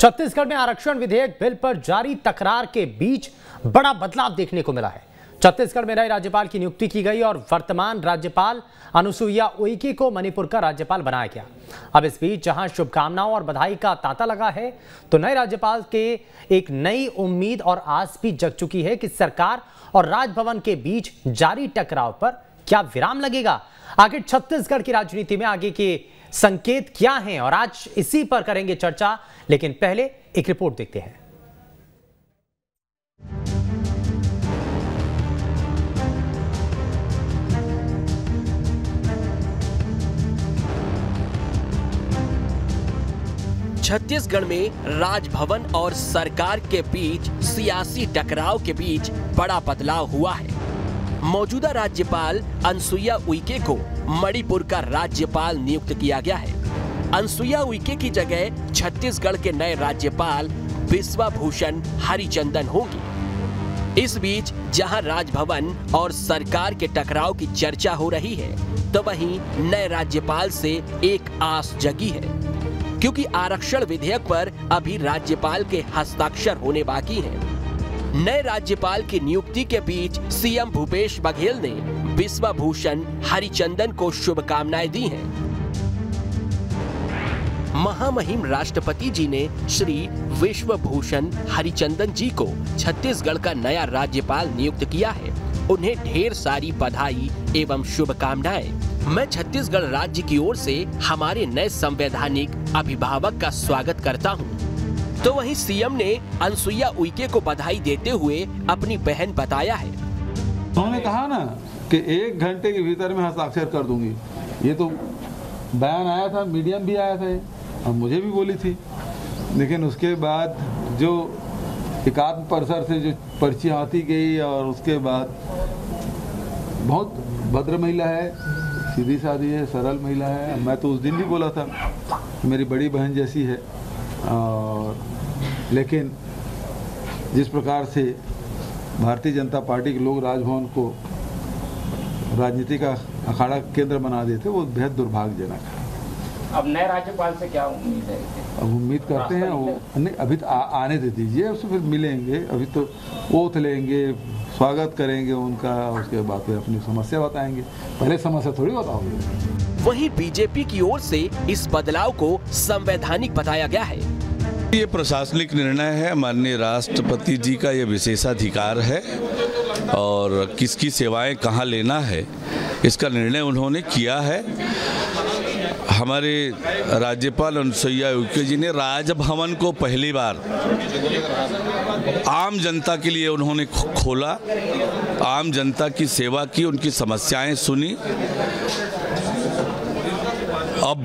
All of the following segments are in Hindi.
छत्तीसगढ़ में आरक्षण विधेयक बिल पर जारी तकरार के बीच बड़ा बदलाव देखने को मिला है। छत्तीसगढ़ में नए राज्यपाल की नियुक्ति की गई और वर्तमान राज्यपाल अनुसुईया उइके को मणिपुर का राज्यपाल बनाया गया। अब इस बीच जहाँ शुभकामनाओं और बधाई का तांता लगा है तो नए राज्यपाल के एक नई उम्मीद और आस भी जग चुकी है कि सरकार और राजभवन के बीच जारी टकराव पर क्या विराम लगेगा। आखिर छत्तीसगढ़ की राजनीति में आगे के संकेत क्या हैं? और आज इसी पर करेंगे चर्चा, लेकिन पहले एक रिपोर्ट देखते हैं। छत्तीसगढ़ में राजभवन और सरकार के बीच सियासी टकराव के बीच बड़ा बदलाव हुआ है। मौजूदा राज्यपाल अनसुईया उइके को मणिपुर का राज्यपाल नियुक्त किया गया है। अनसुईया उइके की जगह छत्तीसगढ़ के नए राज्यपाल विश्वभूषण हरिचंदन होंगे। इस बीच जहाँ राजभवन और सरकार के टकराव की चर्चा हो रही है तो वहीं नए राज्यपाल से एक आस जगी है। क्योंकि आरक्षण विधेयक पर अभी राज्यपाल के हस्ताक्षर होने बाकी हैं। नए राज्यपाल की नियुक्ति के बीच सीएम भूपेश बघेल ने विश्वभूषण हरिचंदन को शुभकामनाएँ दी हैं। महामहिम राष्ट्रपति जी ने श्री विश्वभूषण हरिचंदन जी को छत्तीसगढ़ का नया राज्यपाल नियुक्त किया है उन्हें ढेर सारी बधाई एवं शुभकामनाएँ मैं छत्तीसगढ़ राज्य की ओर से हमारे नए संवैधानिक अभिभावक का स्वागत करता हूँ। तो वहीं सीएम ने अनसुईया उइके को बधाई देते हुए अपनी बहन बताया है उन्होंने कहा ना कि एक घंटे के भीतर में हस्ताक्षर कर दूँगी। ये तो बयान आया था मीडियम भी आया था ये, और मुझे भी बोली थी। लेकिन उसके बाद जो एकात्म परिसर से जो पर्ची आती गई और उसके बाद बहुत भद्र महिला है सीधी सादी है सरल महिला है। मैं तो उस दिन भी बोला था मेरी बड़ी बहन जैसी है। और लेकिन जिस प्रकार से भारतीय जनता पार्टी के लोग राजभवन को राजनीति का अखाड़ा केंद्र बना देते वो बेहद दुर्भाग्यजनक है। अब नए राज्यपाल से क्या उम्मीद है? अब उम्मीद करते हैं वो नहीं अभी तो आ, आने दे दीजिए उससे फिर मिलेंगे अभी तो ओथ लेंगे स्वागत करेंगे उनका उसके बाद फिर अपनी समस्या बताएँगे। पहले समस्या थोड़ी बताओगे? वहीं बीजेपी की ओर से इस बदलाव को संवैधानिक बताया गया है। ये प्रशासनिक निर्णय है माननीय राष्ट्रपति जी का ये विशेषाधिकार है। और किसकी सेवाएँ कहाँ लेना है, इसका निर्णय उन्होंने किया है। हमारे राज्यपाल अनुसुईया उइके जी ने राजभवन को पहली बार आम जनता के लिए उन्होंने खोला। आम जनता की सेवा की, उनकी समस्याएँ सुनी। अब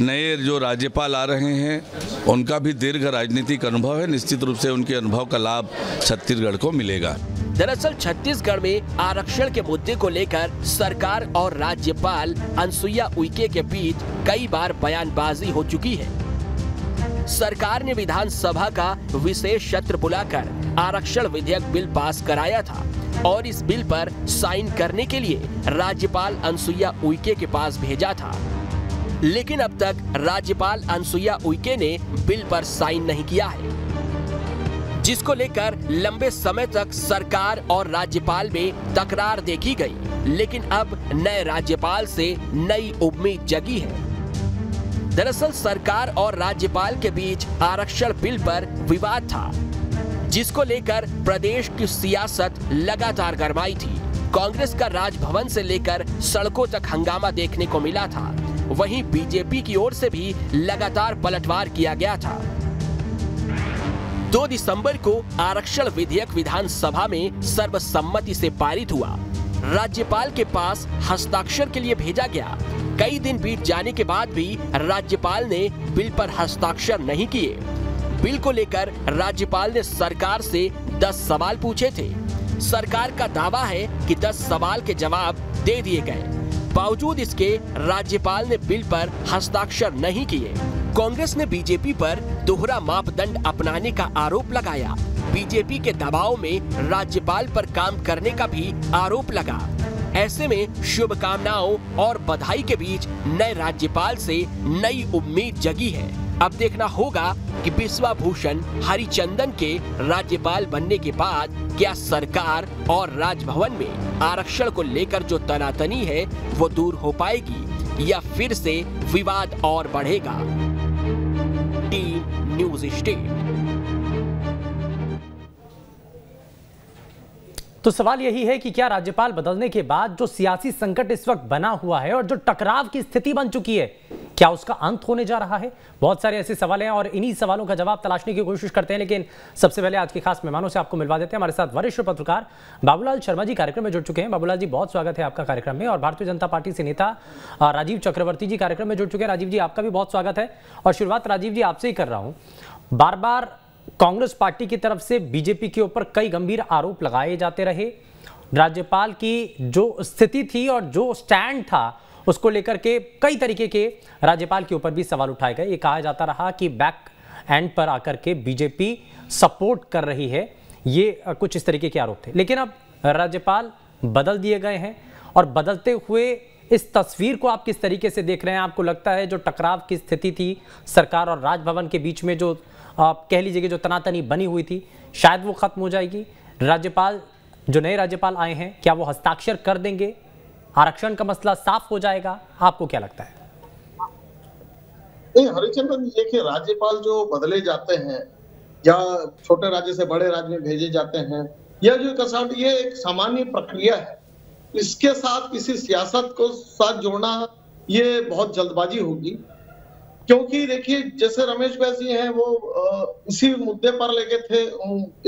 नए जो राज्यपाल आ रहे हैं उनका भी दीर्घ राजनीतिक अनुभव है। निश्चित रूप से उनके अनुभव का लाभ छत्तीसगढ़ को मिलेगा। दरअसल छत्तीसगढ़ में आरक्षण के मुद्दे को लेकर सरकार और राज्यपाल अनसुईया उइके के बीच कई बार बयानबाजी हो चुकी है। सरकार ने विधानसभा का विशेष सत्र बुलाकर आरक्षण विधेयक बिल पास कराया था और इस बिल पर साइन करने के लिए राज्यपाल अनसुईया उइके के पास भेजा था। लेकिन अब तक राज्यपाल अनसुईया उइके ने बिल पर साइन नहीं किया है। जिसको लेकर लंबे समय तक सरकार और राज्यपाल में तकरार देखी गई, लेकिन अब नए राज्यपाल से नई उम्मीद जगी है। दरअसल सरकार और राज्यपाल के बीच आरक्षण बिल पर विवाद था, जिसको लेकर प्रदेश की सियासत लगातार गरमाई थी। कांग्रेस का राजभवन से लेकर सड़कों तक हंगामा देखने को मिला था। वहीं बीजेपी की ओर से भी लगातार पलटवार किया गया था। 2 दिसंबर को आरक्षण विधेयक विधानसभा में सर्वसम्मति से पारित हुआ। राज्यपाल के पास हस्ताक्षर के लिए भेजा गया। कई दिन बीत जाने के बाद भी राज्यपाल ने बिल पर हस्ताक्षर नहीं किए। बिल को लेकर राज्यपाल ने सरकार से 10 सवाल पूछे थे। सरकार का दावा है कि 10 सवाल के जवाब दे दिए गए। बावजूद इसके, राज्यपाल ने बिल पर हस्ताक्षर नहीं किए। कांग्रेस ने बीजेपी पर दोहरा मापदंड अपनाने का आरोप लगाया। बीजेपी के दबाव में राज्यपाल पर काम करने का भी आरोप लगा। ऐसे में शुभकामनाओं और बधाई के बीच नए राज्यपाल से नई उम्मीद जगी है। अब देखना होगा कि बिस्वा भूषण हरिचंदन के राज्यपाल बनने के बाद क्या सरकार और राजभवन में आरक्षण को लेकर जो तनातनी है, वो दूर हो पाएगी या फिर से विवाद और बढ़ेगा? Team news state. तो सवाल यही है कि क्या राज्यपाल बदलने के बाद जो सियासी संकट इस वक्त बना हुआ है और जो टकराव की स्थिति बन चुकी है, क्या उसका अंत होने जा रहा है? बहुत सारे ऐसे सवाल हैं और इन्हीं सवालों का जवाब तलाशने की कोशिश करते हैं, लेकिन सबसे पहले आज के खास मेहमानों से आपको मिलवा देते हैं हमारे साथ वरिष्ठ पत्रकार बाबूलाल शर्मा जी कार्यक्रम में जुड़ चुके हैं। बाबूलाल जी, बहुत स्वागत है आपका कार्यक्रम में। और भारतीय जनता पार्टी से नेता राजीव चक्रवर्ती जी कार्यक्रम में जुड़ चुके हैं। राजीव जी, आपका भी बहुत स्वागत है। और शुरुआत राजीव जी आपसे ही कर रहा हूँ। बार बार कांग्रेस पार्टी की तरफ़ से बीजेपी के ऊपर कई गंभीर आरोप लगाए जाते रहे। राज्यपाल की जो स्थिति थी और जो स्टैंड था, उसको लेकर के कई तरीके के राज्यपाल के ऊपर भी सवाल उठाए गए। ये कहा जाता रहा कि बैक एंड पर आकर के बीजेपी सपोर्ट कर रही है। ये कुछ इस तरीके के आरोप थे। लेकिन अब राज्यपाल बदल दिए गए हैं और बदलते हुए इस तस्वीर को आप किस तरीके से देख रहे हैं? आपको लगता है जो टकराव की स्थिति थी, सरकार और राजभवन के बीच में जो आप कह लीजिए कि जो तनातनी बनी हुई थी, शायद वो खत्म हो जाएगी। राज्यपाल, जो नए राज्यपाल आए हैं, क्या वो हस्ताक्षर कर देंगे? आरक्षण का मसला साफ़ हो जाएगा? आपको क्या लगता है? नहीं देखिए, राज्यपाल जो बदले जाते हैं, या छोटे राज्य से बड़े राज्य में भेजे जाते हैं यह जो ये एक सामान्य प्रक्रिया है, इसके साथ किसी सियासत को साथ जोड़ना, ये बहुत जल्दबाजी होगी। क्योंकि देखिए, जैसे रमेश बैसी हैं, वो इसी मुद्दे पर लेके थे।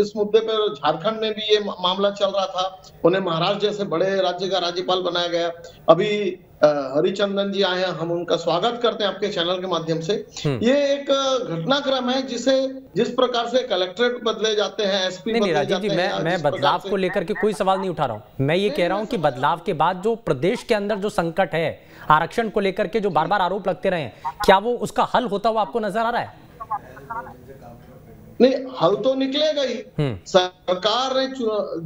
इस मुद्दे पर झारखंड में भी ये मामला चल रहा था। उन्हें महाराष्ट्र जैसे बड़े राज्य का राज्यपाल बनाया गया। अभी हरिचंदन जी आए हैं हम उनका स्वागत करते हैं आपके चैनल के माध्यम से। हम्म। ये एक घटनाक्रम है जिसे जिस प्रकार से कलेक्ट्रेट बदले जाते हैं एसपी नहीं, नहीं जी मैं मैं बदलाव को लेकर के कोई सवाल नहीं उठा रहा हूँ। मैं ये कह रहा हूँ कि बदलाव के बाद जो प्रदेश के अंदर जो संकट है आरक्षण को लेकर के जो बार बार आरोप लगते रहे क्या वो उसका हल होता हुआ आपको नज़र आ रहा है? नहीं हल तो निकलेगा ही। हम्म। सरकार ने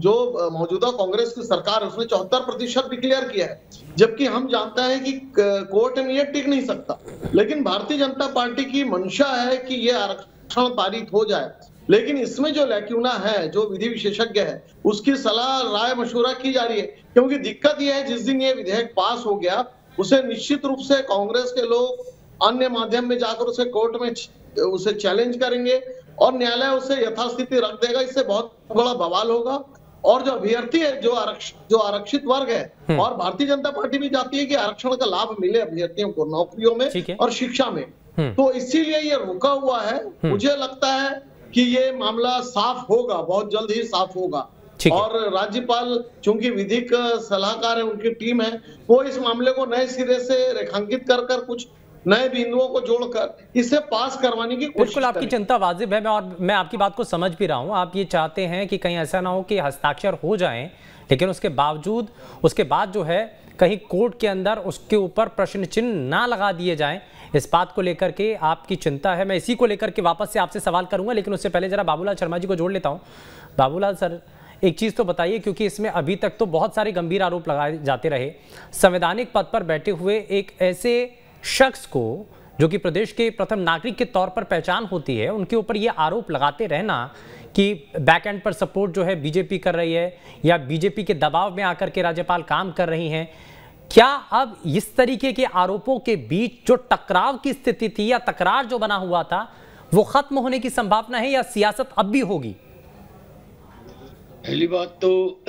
जो मौजूदा कांग्रेस की सरकार है उसने चौहत्तर प्रतिशत डिक्लेयर किया है। जबकि हम जानते हैं कि कोर्ट में ये टिक नहीं सकता। लेकिन भारतीय जनता पार्टी की मंशा है कि ये आरक्षण पारित हो जाए। लेकिन इसमें जो लैक्यूना है जो विधि विशेषज्ञ है उसकी सलाह राय मशूरा की जा रही है। क्योंकि दिक्कत यह है जिस दिन ये विधेयक पास हो गया उसे निश्चित रूप से कांग्रेस के लोग अन्य माध्यम में जाकर उसे कोर्ट में उसे चैलेंज करेंगे। और न्यायालय उसे यथास्थिति रख देगा इससे बहुत बड़ा बवाल होगा और जो अभ्यर्थी है जो आरक्षित जो आरक्षित वर्ग है हम्म। और भारतीय जनता पार्टी भी चाहती है कि आरक्षण का लाभ मिले अभ्यर्थियों को नौकरियों में और शिक्षा में हम्म। तो इसीलिए ये रुका हुआ है हम्म। मुझे लगता है कि ये मामला साफ़ होगा बहुत जल्द ही साफ़ होगा और राज्यपाल चूँकि विधिक सलाहकार है उनकी टीम है वो इस मामले को नए सिरे से रेखांकित कर कर कुछ नए बिंदुओं को जोड़कर इसे पास करवाने की बिल्कुल आपकी चिंता वाजिब है। मैं और मैं आपकी बात को समझ भी रहा हूँ। आप ये चाहते हैं कि कहीं ऐसा ना हो कि हस्ताक्षर हो जाएँ लेकिन उसके बावजूद उसके बाद जो है कहीं कोर्ट के अंदर उसके ऊपर प्रश्न चिन्ह ना लगा दिए जाएँ। इस बात को लेकर के आपकी चिंता है। मैं इसी को लेकर के वापस से आपसे सवाल करूँगा लेकिन उससे पहले जरा बाबूलाल शर्मा जी को जोड़ लेता हूँ। बाबूलाल सर एक चीज़ तो बताइए क्योंकि इसमें अभी तक तो बहुत सारे गंभीर आरोप लगाए जाते रहे। संवैधानिक पद पर बैठे हुए एक ऐसे शख्स को, जो कि प्रदेश के प्रथम नागरिक के तौर पर पहचान होती है, उनके ऊपर ये आरोप लगाते रहना कि बैक एंड पर सपोर्ट जो है बीजेपी कर रही है, या बीजेपी के दबाव में आकर के राज्यपाल काम कर रही हैं। क्या अब इस तरीके के आरोपों के बीच जो टकराव की स्थिति थी, या तकरार जो बना हुआ था, वो खत्म होने की संभावना है, या सियासत अब भी होगी? पहली बात तो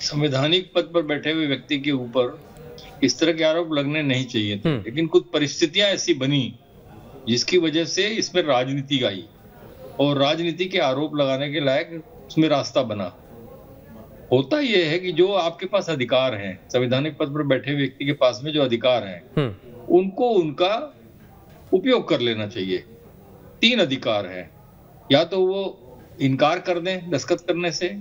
संवैधानिक पद पर बैठे हुए व्यक्ति के ऊपर इस तरह के आरोप लगने नहीं चाहिए थे। हम्म। लेकिन कुछ परिस्थितियाँ ऐसी बनी जिसकी वजह से इसमें राजनीति आई। और राजनीति के आरोप लगाने के लायक उसमें रास्ता बना। होता यह है कि जो आपके पास अधिकार हैं संवैधानिक पद पर बैठे व्यक्ति के पास में जो अधिकार हैं हम्म। उनको उनका उपयोग कर लेना चाहिए। तीन अधिकार है। या तो वो इनकार कर दें दस्खत करने से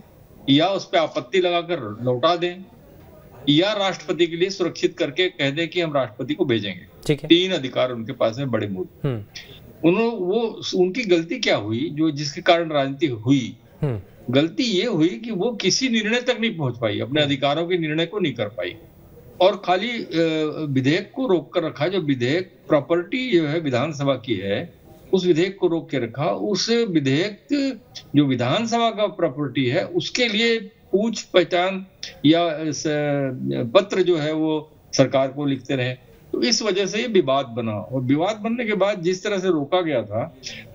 या उस पर आपत्ति लगाकर लौटा दें। या राष्ट्रपति के लिए सुरक्षित करके कह दें कि हम राष्ट्रपति को भेजेंगे ठीक है तीन अधिकार उनके पास है बड़े मूल हम्म। उन्होंने वो उनकी गलती क्या हुई जो जिसके कारण राजनीति हुई हम्म। गलती ये हुई कि वो किसी निर्णय तक नहीं पहुँच पाई अपने हम्म। अधिकारों के निर्णय को नहीं कर पाई और खाली विधेयक को रोक कर रखा जो विधेयक प्रॉपर्टी जो है विधानसभा की है उस विधेयक को रोक के रखा उस विधेयक जो विधानसभा का प्रॉपर्टी है उसके लिए पूछ पहचान या पत्र जो है वो सरकार को लिखते रहे। तो इस वजह से ये विवाद बना और विवाद बनने के बाद जिस तरह से रोका गया था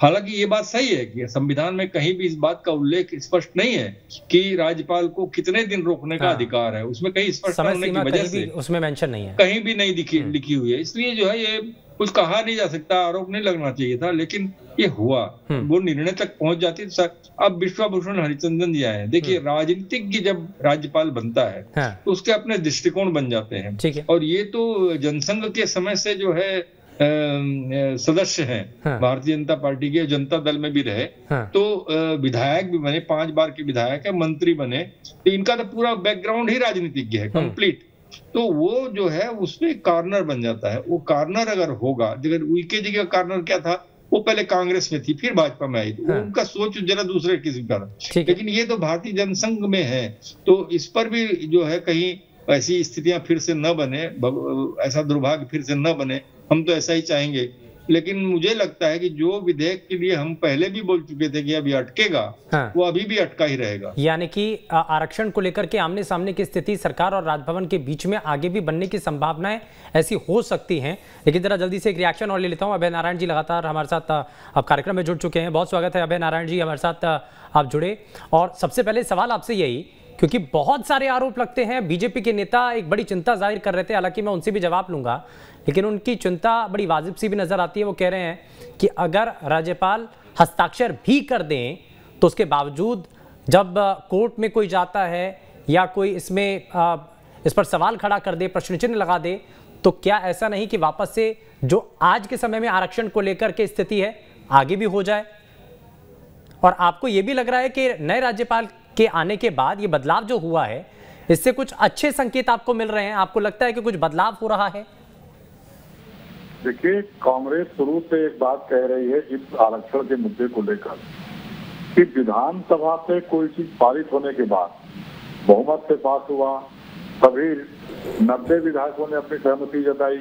हालाँकि ये बात सही है कि संविधान में कहीं भी इस बात का उल्लेख स्पष्ट नहीं है कि राज्यपाल को कितने दिन रोकने का हाँ। अधिकार है। उसमें कहीं स्पष्ट होने की वजह से भी उसमें मेंशन नहीं है। कहीं भी नहीं लिखी लिखी हुई है। इसलिए जो है ये कुछ कहा नहीं जा सकता आरोप नहीं लगना चाहिए था लेकिन ये हुआ। हम्म। वो निर्णय तक पहुँच जाती तो सर अब विश्वाभूषण हरिचंदन जी आए हैं। देखिए राजनीतिक की जब राज्यपाल बनता है हाँ। तो उसके अपने दृष्टिकोण बन जाते हैं। है। और ये तो जनसंघ के समय से जो है सदस्य हैं हाँ। भारतीय जनता पार्टी के जनता दल में भी रहे। हाँ। तो विधायक भी बने पाँच बार के विधायक है मंत्री बने। तो इनका तो पूरा बैकग्राउंड ही राजनीतिज्ञ है कंप्लीट तो वो जो है उसमें कॉर्नर बन जाता है। वो कॉर्नर अगर होगा जगह वीके जी का कॉर्नर क्या था? वो पहले कांग्रेस में थी फिर भाजपा में आई। थी हाँ। उनका सोच जरा दूसरे किसी का लेकिन ये तो भारतीय जनसंघ में है। तो इस पर भी जो है कहीं ऐसी स्थितियाँ फिर से न बने ऐसा दुर्भाग्य फिर से न बने। हम तो ऐसा ही चाहेंगे। लेकिन मुझे लगता है कि जो विधेयक के लिए हम पहले भी बोल चुके थे कि अभी अटकेगा हाँ। वो अभी भी अटका ही रहेगा। यानी कि आरक्षण को लेकर के आमने सामने की स्थिति सरकार और राजभवन के बीच में आगे भी बनने की संभावनाएँ ऐसी हो सकती हैं। लेकिन जरा जल्दी से एक रिएक्शन और ले लेता हूँ। अभय नारायण जी लगातार हमारे साथ आ, अब कार्यक्रम में जुड़ चुके हैं। बहुत स्वागत है अभय नारायण जी हमारे साथ आप जुड़े। और सबसे पहले सवाल आपसे यही क्योंकि बहुत सारे आरोप लगते हैं। बीजेपी के नेता एक बड़ी चिंता ज़ाहिर कर रहे थे हालाँकि मैं उनसे भी जवाब लूँगा। लेकिन उनकी चिंता बड़ी वाजिब सी भी नज़र आती है। वो कह रहे हैं कि अगर राज्यपाल हस्ताक्षर भी कर दें तो उसके बावजूद जब कोर्ट में कोई जाता है या कोई इसमें इस पर सवाल खड़ा कर दे प्रश्न चिन्ह लगा दे तो क्या ऐसा नहीं कि वापस से जो आज के समय में आरक्षण को लेकर के स्थिति है, आगे भी हो जाए? और आपको यह भी लग रहा है कि नए राज्यपाल के आने के बाद ये बदलाव जो हुआ है, इससे कुछ अच्छे संकेत आपको मिल रहे हैं? आपको लगता है कि कुछ बदलाव हो रहा है? देखिए, कांग्रेस शुरू से एक बात कह रही है इस आरक्षण के मुद्दे को लेकर कि विधानसभा से कोई चीज़ पारित होने के बाद बहुमत से पास हुआ सभी नब्बे विधायकों ने अपनी सहमति जताई।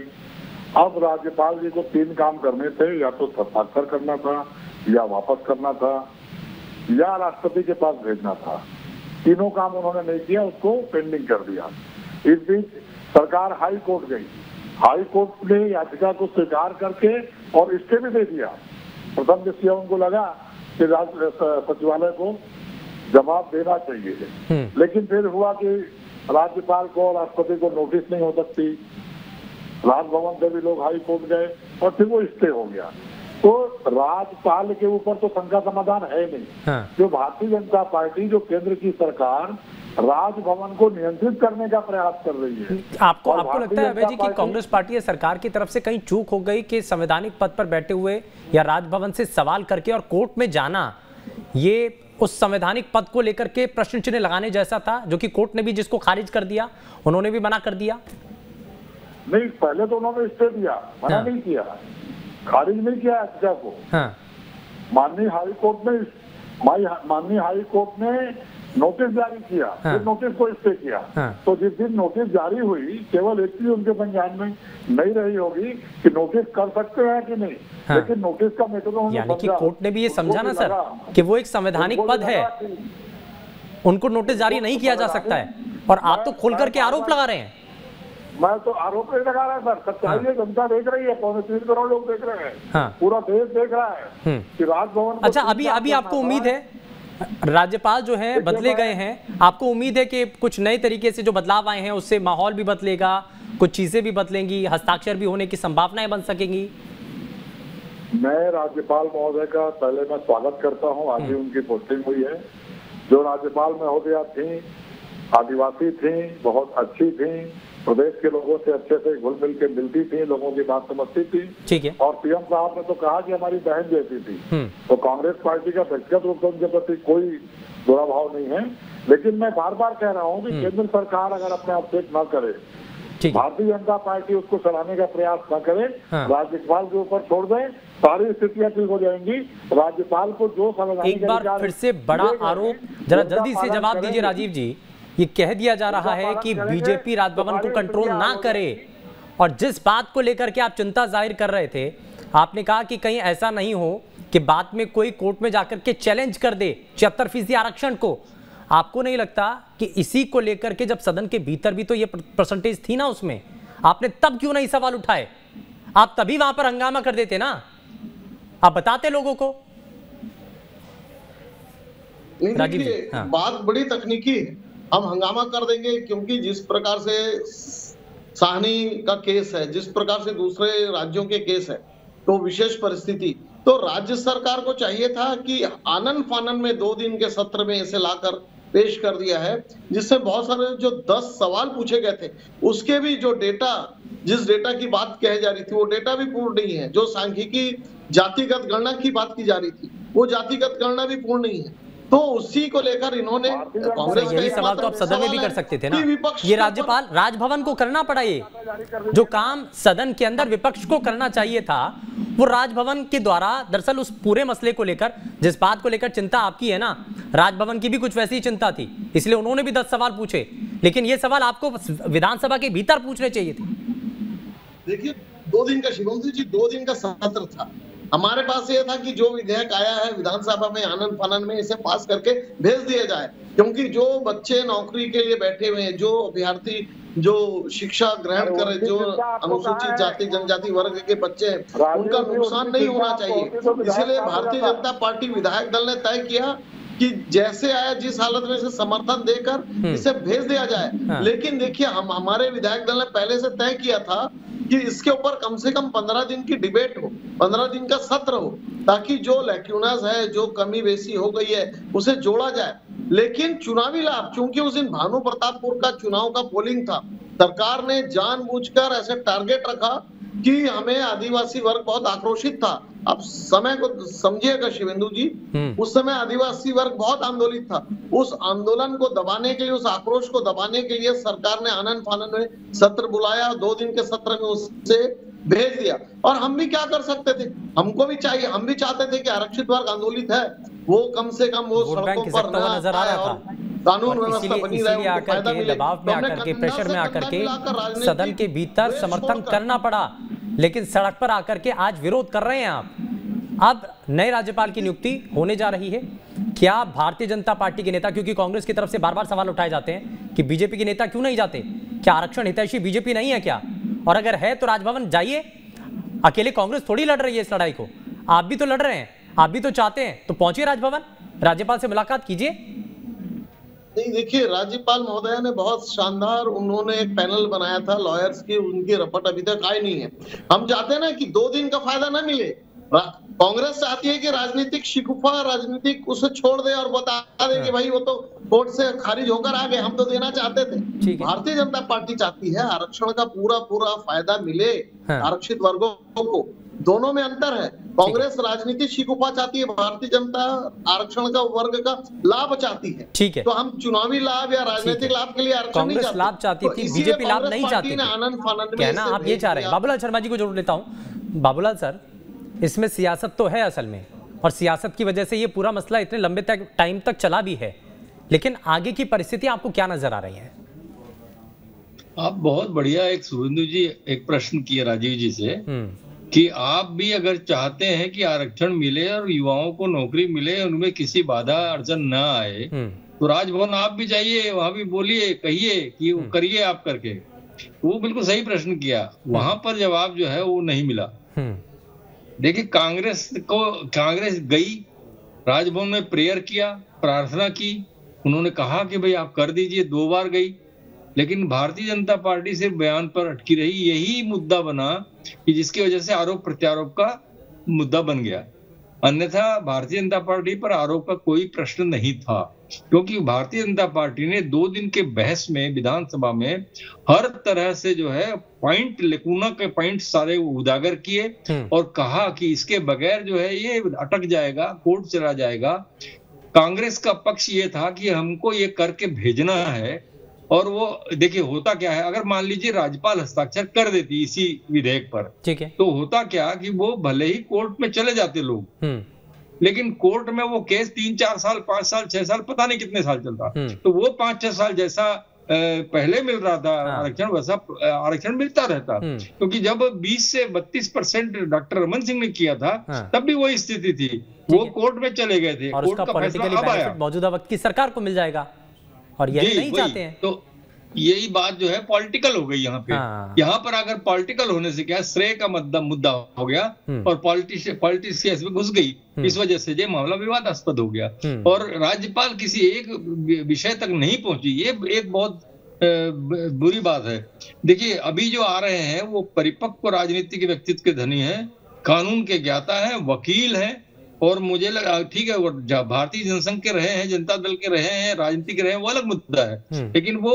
अब राज्यपाल जी को तीन काम करने थे, या तो हस्ताक्षर करना था, या वापस करना था, या राष्ट्रपति के पास भेजना था। तीनों काम उन्होंने नहीं किया, उसको पेंडिंग कर दिया। इस बीच सरकार हाई कोर्ट गई। हाई कोर्ट ने याचिका को स्वीकार करके और स्टे भी दे दिया। प्रथम दृष्टिया उनको लगा कि राज्य सचिवालय को जवाब देना चाहिए। हम्म। लेकिन फिर हुआ कि राज्यपाल को राष्ट्रपति को नोटिस नहीं हो सकती। राजभवन से भी लोग हाई कोर्ट गए और फिर वो स्टे हो गया। तो राज्यपाल के ऊपर तो शंका समाधान है नहीं। हाँ। जो भारतीय जनता पार्टी जो केंद्र की सरकार राजभवन को नियंत्रित करने का प्रयास कर रही है। आपको आपको लगता है अभय जी कि कांग्रेस पार्टी या सरकार की तरफ़ से कहीं चूक हो गई कि संवैधानिक पद पर बैठे हुए या राजभवन से सवाल करके और कोर्ट में जाना ये उस संवैधानिक पद को लेकर के प्रश्न चिन्ह लगाने जैसा था जो कि कोर्ट ने भी जिसको खारिज कर दिया उन्होंने भी मना कर दिया? नहीं पहले तो उन्होंने स्टे दिया मना हाँ। नहीं किया। खारिज नहीं किया याचिका को। हाँ। माननीय हाई कोर्ट ने माननीय हाई कोर्ट ने नोटिस जारी किया हाँ। फिर नोटिस को स्टे किया। हाँ। तो जिस दिन नोटिस जारी हुई केवल एक चीज़ उनके संज्ञान में नहीं रही होगी कि नोटिस कर सकते हैं कि नहीं। हाँ। लेकिन नोटिस का उन्होंने यानी कि कोर्ट ने भी ये समझा ना सर कि वो एक संवैधानिक पद है। उनको नोटिस जारी नहीं किया जा सकता है। और आप तो खोल करके आरोप लगा रहे हैं। मैं तो आरोप नहीं लगा रहा सर। सच्चाई है। जनता देख रही है पौने तीन करोड़ लोग देख रहे हैं। हाँ। पूरा देश देख रहा है हम्म। कि राजभवन अच्छा अभी अभी आपको उम्मीद है। राज्यपाल जो हैं बदले गए हैं। आपको उम्मीद है कि कुछ नए तरीके से जो बदलाव आए हैं उससे माहौल भी बदलेगा कुछ चीज़ें भी बदलेंगी हस्ताक्षर भी होने की संभावनाएँ बन सकेंगी। मैं राज्यपाल महोदय का पहले मैं स्वागत करता हूँ आज ही हम्म। उनकी पोस्टिंग हुई है। जो राज्यपाल महोदया थी आदिवासी थी बहुत अच्छी थी प्रदेश के लोगों से अच्छे से घुल मिल के मिलती थी लोगों की बात समझती थी। ठीक है। और सीएम साहब ने तो कहा कि हमारी बहन जैसी थी। हम्म। तो कांग्रेस पार्टी का व्यक्तिगत रूप से उनके प्रति कोई बुरा भाव नहीं है। लेकिन मैं बार बार कह रहा हूँ कि हम्म। केंद्र सरकार अगर अपने आप चेक न करे भारतीय जनता पार्टी उसको चलाने का प्रयास न करे हाँ। राज्यपाल के ऊपर छोड़ दें सारी स्थितियाँ ठीक हो जाएँगी। राज्यपाल को जो संवैधानिक एक बार फिर से बड़ा आरोप जरा जल्दी से जवाब दीजिए राजीव जी। ये कह दिया जा रहा है कि बीजेपी राजभवन को तो कंट्रोल ना करे। और जिस बात को लेकर के आप चिंता ज़ाहिर कर रहे थे आपने कहा कि कहीं ऐसा नहीं हो कि बाद में कोई कोर्ट में जाकर के चैलेंज कर दे छिहत्तर फ़ीसदी आरक्षण को। आपको नहीं लगता कि इसी को लेकर के जब सदन के भीतर भी तो ये परसेंटेज थी ना उसमें? आपने तब क्यों नहीं सवाल उठाए? आप तभी वहाँ पर हंगामा कर देते ना। आप बताते लोगों को। नहीं राजीव हाँ। बात बड़ी तकनीकी है। हम हंगामा कर देंगे क्योंकि जिस प्रकार से साहनी का केस है, जिस प्रकार से दूसरे राज्यों के केस है तो विशेष परिस्थिति। तो राज्य सरकार को चाहिए था कि आनंद फानन में दो दिन के सत्र में इसे लाकर पेश कर दिया है, जिससे बहुत सारे जो दस सवाल पूछे गए थे, उसके भी जो डेटा, जिस डेटा की बात कही जा रही थी, वो डेटा भी पूर्ण नहीं है। जो सांख्यिकी जातिगत गणना की बात की जा रही थी, वो जातिगत गणना भी पूर्ण नहीं है। तो उसी को लेकर इन्होंने कांग्रेस का यही सवाल तो आप सदन में भी कर सकते थे ना। ये राज्यपाल राजभवन को करना पड़ा ये। जो काम सदन के अंदर विपक्ष को करना चाहिए था वो राजभवन के द्वारा दरअसल उस पूरे मसले को लेकर जिस बात को लेकर चिंता आपकी है ना राजभवन की भी कुछ वैसी ही चिंता थी इसलिए उन्होंने भी दस सवाल पूछे। लेकिन ये सवाल आपको विधानसभा के भीतर पूछने चाहिए थे। देखिए दो दिन का शिवंतु जी दो दिन का सत्र था। हमारे पास ये था कि जो विधेयक आया है विधानसभा में आनंद फानन में इसे पास करके भेज दिया जाए। क्योंकि जो बच्चे नौकरी के लिए बैठे हुए हैं जो अभ्यर्थी जो शिक्षा ग्रहण करे जो अनुसूचित जाति जनजाति वर्ग के बच्चे हैं उनका नुकसान नहीं होना चाहिए। इसलिए भारतीय जनता पार्टी विधायक दल ने तय किया कि जैसे आया जिस हालत में इसे समर्थन देकर इसे भेज दिया जाए। हाँ। लेकिन देखिए हम हमारे विधायक दल ने पहले से तय किया था कि इसके ऊपर कम से कम पंद्रह दिन की डिबेट हो, पंद्रह दिन का सत्र हो, ताकि जो लैक्यूनास है, जो कमी बेसी हो गई है, उसे जोड़ा जाए। लेकिन चुनावी लाभ, चूँकि उस दिन भानु प्रतापपुर का चुनाव का पोलिंग था, सरकार ने जानबूझकर ऐसे टारगेट रखा कि हमें आदिवासी वर्ग बहुत आक्रोशित था। अब समय को समझिएगा शिवेंदु जी हम्म। उस समय आदिवासी वर्ग बहुत आंदोलित था। उस आंदोलन को दबाने के लिए उस आक्रोश को दबाने के लिए सरकार ने आनंद फानन में सत्र बुलाया दो दिन के सत्र में उससे भेज दिया। और हम भी क्या कर सकते थे? हमको भी चाहिए। हम भी चाहते थे कि आरक्षित वर्ग आंदोलित है। वो कम से कम वो सड़कों पर नज़र आ रहा था। इसीलिए आकर के दबाव तो में आकर के प्रेशर में आकर के सदन के भीतर समर्थन करना पड़ा। लेकिन सड़क पर आकर के आज विरोध कर रहे हैं आप। अब नए राज्यपाल की नियुक्ति होने जा रही है। क्या भारतीय जनता पार्टी के नेता क्योंकि कांग्रेस की तरफ़ से बार बार सवाल उठाए जाते हैं कि बीजेपी के नेता क्यों नहीं जाते? क्या आरक्षण हितैषी बीजेपी नहीं है क्या? और अगर है तो राजभवन जाइए। अकेले कांग्रेस थोड़ी लड़ रही है इस लड़ाई को। आप भी तो लड़ रहे हैं आप भी तो चाहते हैं तो पहुंचिए राजभवन। राज्यपाल से मुलाकात कीजिए। नहीं देखिए राज्यपाल महोदया ने बहुत शानदार उन्होंने एक पैनल बनाया था लॉयर्स की उनकी रपट अभी तक आई नहीं है। हम चाहते हैं ना कि दो दिन का फ़ायदा ना मिले। कांग्रेस चाहती है कि राजनीतिक शिकुफा राजनीतिक उसे छोड़ दे और बता दे कि भाई वो तो कोर्ट से खारिज होकर आ गए हम तो देना चाहते थे। भारतीय जनता पार्टी चाहती है आरक्षण का पूरा पूरा फ़ायदा मिले हाँ। आरक्षित वर्गों को। दोनों में अंतर है। कांग्रेस राजनीतिक शिकुफा चाहती है भारतीय जनता आरक्षण का वर्ग का लाभ चाहती है। ठीक है। तो हम चुनावी लाभ या राजनीतिक लाभ के लिए आरक्षण नहीं कांग्रेस चाहते। लाभ चाहती तो थी बीजेपी लाभ नहीं चाहती आनंद फानंद कहना आप ये चाह रहे हैं? बाबूलाल शर्मा जी को ज़रूर लेता हूँ। बाबूलाल सर इसमें सियासत तो है असल में और सियासत की वजह से ये पूरा मसला इतने लंबे तक टाइम तक चला भी है। लेकिन आगे की परिस्थिति आपको क्या नज़र आ रही है? आप बहुत बढ़िया एक सुरेंदु जी एक प्रश्न किए राजीव जी से। हम्म। कि आप भी अगर चाहते हैं कि आरक्षण मिले और युवाओं को नौकरी मिले उनमें किसी बाधा अड़चन न आए हम्म। तो राजभवन आप भी जाइए वहाँ भी बोलिए कहिए कि वो करिए आप करके। वो बिल्कुल सही प्रश्न किया। वहाँ पर जवाब जो है वो नहीं मिला। हम्म। देखिए कांग्रेस को कांग्रेस गई राजभवन में प्रेयर किया प्रार्थना की उन्होंने कहा कि भाई आप कर दीजिए दो बार गई। लेकिन भारतीय जनता पार्टी सिर्फ़ बयान पर अटकी रही यही मुद्दा बना कि जिसकी वजह से आरोप प्रत्यारोप का मुद्दा बन गया अन्यथा भारतीय जनता पार्टी पर आरोप का कोई प्रश्न नहीं था क्योंकि भारतीय जनता पार्टी ने दो दिन के बहस में विधानसभा में हर तरह से जो है पॉइंट लेकुना के पॉइंट सारे उजागर किए हम्म। और कहा कि इसके बगैर जो है ये अटक जाएगा कोर्ट चला जाएगा कांग्रेस का पक्ष ये था कि हमको ये करके भेजना है और वो देखिए होता क्या है अगर मान लीजिए राज्यपाल हस्ताक्षर कर देती इसी विधेयक पर ठीक है तो होता क्या कि वो भले ही कोर्ट में चले जाते लोग हम्म लेकिन कोर्ट में वो केस तीन चार साल पाँच साल छह साल पता नहीं कितने साल चलता हम्म। तो वो पाँच छह साल जैसा पहले मिल रहा था हाँ। आरक्षण वैसा आरक्षण मिलता रहता हम्म। क्योंकि जब 20 से 32 परसेंट डॉक्टर रमन सिंह ने किया था हाँ। तब भी वही स्थिति थी वो कोर्ट में चले गए थे और कोर्ट का फैसला अब आया मौजूदा वक्त की सरकार को मिल जाएगा और यही नहीं चाहते हैं तो यही बात जो है पॉलिटिकल हो गई यहाँ पे हाँ। यहाँ पर अगर पॉलिटिकल होने से क्या श्रेय का मुद्दा मुद्दा हो गया हम्म। और पॉलिटिक्स पॉलिटिशियन इसमें घुस गई इस वजह से ये मामला विवादास्पद हो गया हम्म। और राज्यपाल किसी एक विषय तक नहीं पहुँची ये एक बहुत बुरी बात है देखिए अभी जो आ रहे हैं वो परिपक्व राजनीति के व्यक्तित्व के धनी हैं कानून के ज्ञाता हैं वकील हैं और मुझे लगा ठीक है वो भारतीय जनसंघ के रहे हैं जनता दल के रहे हैं राजनीति के रहे हैं वो अलग मुद्दा है। हम्म। लेकिन वो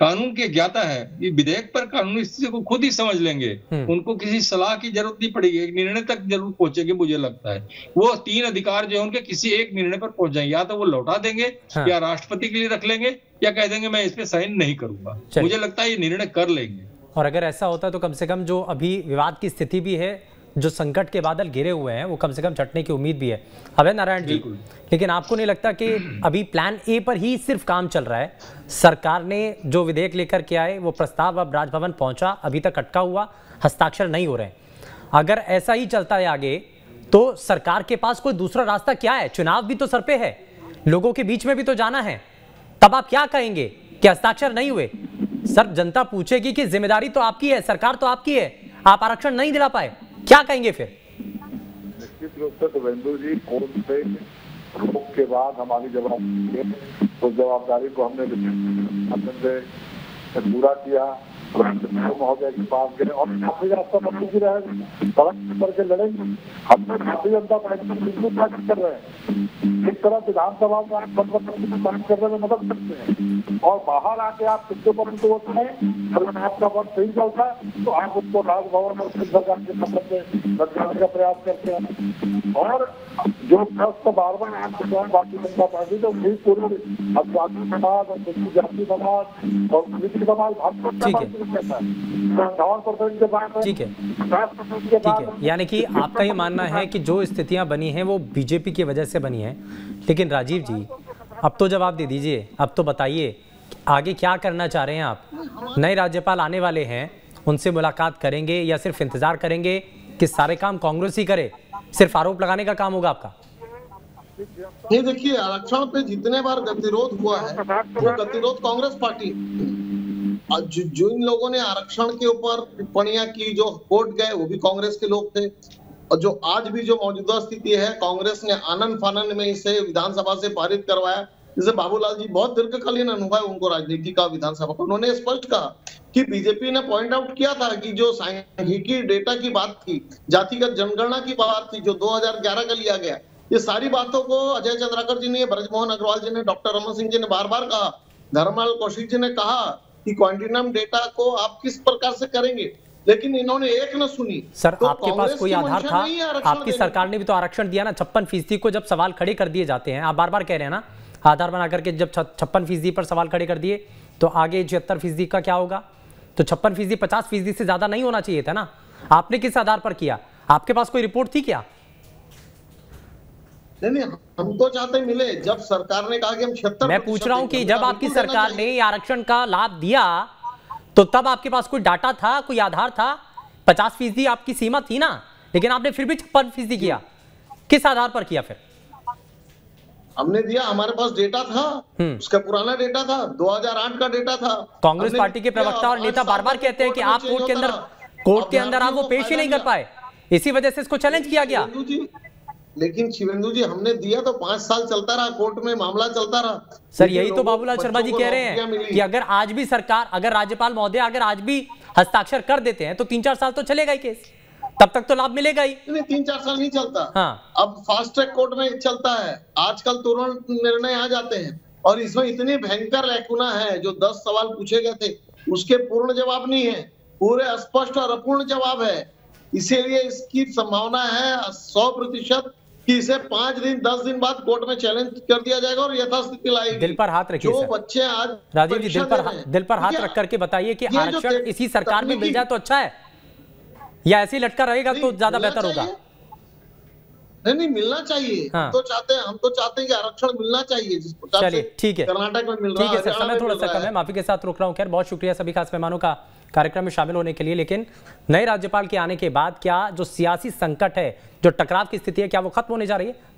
कानून के ज्ञाता है ये विधेयक पर कानूनी स्थिति को खुद ही समझ लेंगे। हम्म। उनको किसी सलाह की ज़रूरत नहीं पड़ेगी एक निर्णय तक ज़रूर पहुंचेगी मुझे लगता है। वो तीन अधिकार जो है उनके किसी एक निर्णय पर पहुँच जाएँगे। या तो वो लौटा देंगे हाँ। या राष्ट्रपति के लिए रख लेंगे या कह देंगे मैं इस पे साइन नहीं करूँगा। मुझे लगता है ये निर्णय कर लेंगे। और अगर ऐसा होता तो कम से कम जो अभी विवाद की स्थिति भी है जो संकट के बादल घिरे हुए हैं वो कम से कम छटने की उम्मीद भी है। अभय नारायण जी लेकिन आपको नहीं लगता कि अभी प्लान ए पर ही सिर्फ़ काम चल रहा है? सरकार ने जो विधेयक लेकर के आए वो प्रस्ताव अब राजभवन पहुँचा अभी तक अटका हुआ हस्ताक्षर नहीं हो रहे अगर ऐसा ही चलता है आगे तो सरकार के पास कोई दूसरा रास्ता क्या है? चुनाव भी तो सर पे है लोगों के बीच में भी तो जाना है। तब आप क्या कहेंगे कि हस्ताक्षर नहीं हुए? सर जनता पूछेगी कि ज़िम्मेदारी तो आपकी है सरकार तो आपकी है। आप आरक्षण नहीं दिला पाए। क्या कहेंगे फिर निश्चित रूप से शुभेंदु जी, कोर्ट से रोक के बाद हमारी जवाबदारी है। उस जवाबदारी को हमने पूरा किया और काफ़ी रास्ता बंदी की हैं। तरफ़ विधानसभा में मदद करते हैं और बाहर आके आप किसके पर तो होते हैं अगर आपका वक्त सही चलता है तो आप उसको राजभवन और केंद्र सरकार के संबंध में का प्रयास करते हैं और जो प्रश्न बार बार आप भारतीय जनता पार्टी तो वही पूरे आदिवासी समाज और जाति समाज और समाज भारतीय ठीक है। ठीक है। यानी कि आपका ये मानना है कि जो स्थितियाँ बनी हैं, वो बीजेपी की वजह से बनी हैं। लेकिन राजीव जी, अब तो जवाब दे दीजिए। अब तो बताइए आगे क्या करना चाह रहे हैं आप? नए राज्यपाल आने वाले हैं। उनसे मुलाकात करेंगे या सिर्फ़ इंतज़ार करेंगे कि सारे काम कांग्रेस ही करे? सिर्फ़ आरोप लगाने का काम होगा आपका? ये देखिए, आरक्षण पे जितने बार गतिरोध हुआ है, वो गतिरोध कांग्रेस पार्टी जो, इन लोगों ने आरक्षण के ऊपर टिप्पणियाँ की जो कोर्ट गए वो भी कांग्रेस के लोग थे। और जो आज भी जो मौजूदा स्थिति है कांग्रेस ने आनंद फानंद में इसे विधानसभा से पारित करवाया। जिसे बाबूलाल जी बहुत दीर्घकालीन अनुभव है उनको राजनीति का विधानसभा का। उन्होंने स्पष्ट कहा कि बीजेपी ने पॉइंट आउट किया था कि जो सांख्यिकी डेटा की बात थी जातिगत जनगणना की बात थी जो 2011 का लिया गया ये सारी बातों को अजय चंद्राकर जी ने ब्रजमोहन अग्रवाल जी ने डॉक्टर रमन सिंह जी ने बार बार कहा। धर्मलाल कौशिक जी ने कहा कि क्वांटिनम डेटा को आप किस प्रकार से करेंगे? लेकिन इन्होंने एक न सुनी। सर तो आपके पास कोई आधार था? आपकी सरकार ने भी तो आरक्षण दिया ना छप्पन फ़ीसदी को जब सवाल खड़े कर दिए जाते हैं। आप बार बार कह रहे हैं ना आधार बना करके जब छप्पन फ़ीसदी पर सवाल खड़े कर दिए तो आगे छिहत्तर फ़ीसदी का क्या होगा? तो छप्पन फ़ीसदी पचास फ़ीसदी से ज़्यादा नहीं होना चाहिए था ना। आपने किस आधार पर किया? आपके पास कोई रिपोर्ट थी क्या? नहीं नहीं हम तो चाहते मिले। जब सरकार ने कहा कि हम छिहत्तर मैं पूछ रहा हूँ कि जब आपकी सरकार ने आरक्षण का लाभ दिया तो तब आपके पास कोई डाटा था कोई आधार था? पचास फ़ीसदी आपकी सीमा थी ना? लेकिन आपने फिर भी छप्पन फ़ीसदी किया। किस आधार पर किया फिर? हमने दिया हमारे पास डेटा था। हम्म। उसका पुराना डेटा था 2008 का डेटा था। कांग्रेस पार्टी के प्रवक्ता और नेता बार बार कहते हैं कि आप कोर्ट के अंदर कोर्ट के अंदर आप वो पेश ही नहीं कर पाए। इसी वजह से इसको चैलेंज किया गया। लेकिन शिवेंदु जी हमने दिया तो पाँच साल चलता रहा कोर्ट में मामला चलता रहा। सर यही तो बाबूलाल शर्मा जी कह रहे हैं कि अगर आज भी सरकार अगर राज्यपाल महोदय अगर आज भी हस्ताक्षर कर देते हैं तो तीन चार साल तो चलेगा ही केस। तब तक तो लाभ मिलेगा ही। नहीं तीन चार साल नहीं चलता। हाँ। अब फास्ट ट्रैक कोर्ट में चलता है। आजकल तुरंत निर्णय आ जाते हैं। और इसमें इतनी भयंकर लैकुना है जो दस सवाल पूछे गए थे उसके पूर्ण जवाब नहीं है। पूरे स्पष्ट और अपूर्ण जवाब है। इसीलिए इसकी संभावना है सौ प्रतिशत कि इसे पाँच दिन दस दिन बाद कोर्ट में चैलेंज कर दिया जाएगा और यथास्थिति लाएगी दिल पर हाथ रखिए जो बच्चे आज राजीव जी दिल पर दिल पर हाथ रख करके बताइए कि आरक्षण इसी सरकार में मिल जाए तो अच्छा है? या ऐसे लटका रहेगा तो ज़्यादा बेहतर होगा? नहीं नहीं मिलना चाहिए। हाँ। तो चाहते हैं हम तो चाहते हैं कि आरक्षण मिलना चाहिए जिस प्रकार चलिए ठीक है। कर्नाटक में मिल रहा है ठीक है सर समय थोड़ा सा कम है माफ़ी के साथ रुक रहा हूँ। खैर बहुत शुक्रिया सभी खास मेहमानों का। कार्यक्रम में शामिल होने के लिए, लेकिन नए राज्यपाल के आने के बाद क्या जो सियासी संकट है, जो टकराव की स्थिति है, क्या वो खत्म होने जा रही है?